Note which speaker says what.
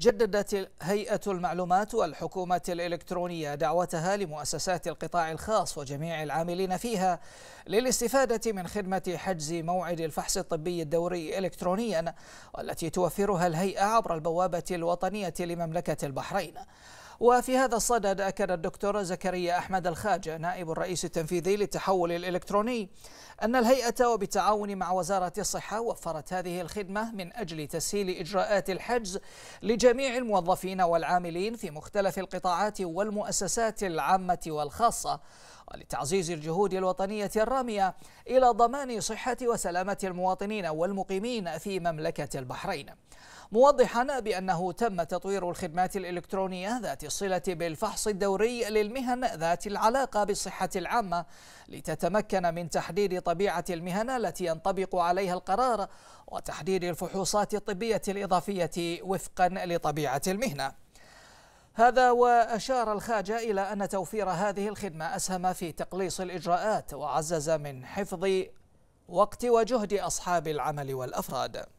Speaker 1: جددت هيئة المعلومات والحكومة الإلكترونية دعوتها لمؤسسات القطاع الخاص وجميع العاملين فيها للاستفادة من خدمة حجز موعد الفحص الطبي الدوري إلكترونيا والتي توفرها الهيئة عبر البوابة الوطنية لمملكة البحرين. وفي هذا الصدد أكد الدكتور زكريا أحمد الخاجة نائب الرئيس التنفيذي للتحول الإلكتروني أن الهيئة وبالتعاون مع وزارة الصحة وفرت هذه الخدمة من أجل تسهيل إجراءات الحجز لجميع الموظفين والعاملين في مختلف القطاعات والمؤسسات العامة والخاصة ولتعزيز الجهود الوطنية الرامية إلى ضمان صحة وسلامة المواطنين والمقيمين في مملكة البحرين. موضحا بأنه تم تطوير الخدمات الإلكترونية ذات الصلة بالفحص الدوري للمهن ذات العلاقة بالصحة العامة لتتمكن من تحديد طبيعة المهن التي ينطبق عليها القرار وتحديد الفحوصات الطبية الإضافية وفقا لطبيعة المهنة. هذا وأشار الخاجة إلى أن توفير هذه الخدمة أسهم في تقليص الإجراءات وعزز من حفظ وقت وجهد أصحاب العمل والأفراد.